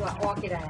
哇，挖起来了。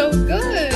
so good.